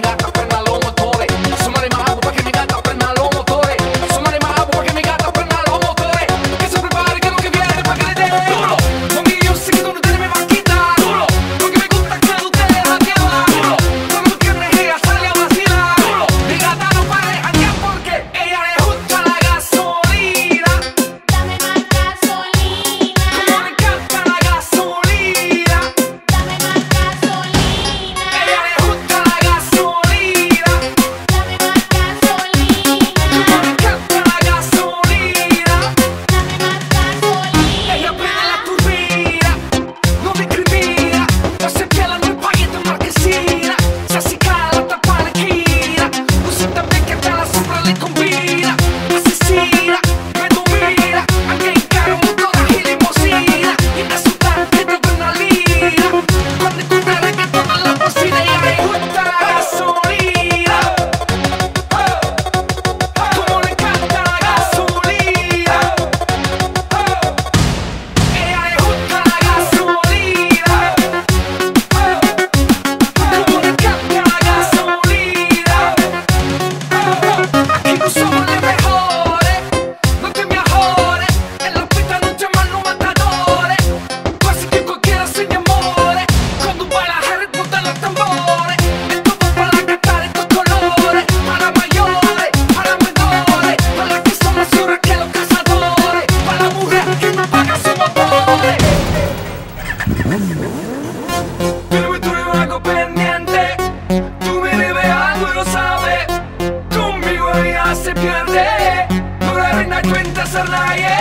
Trinidad. Tú me tuve algo pendiente, tú me deves algo y no sabe. Conmigo ya se pierde. No haré en la a Sarlai.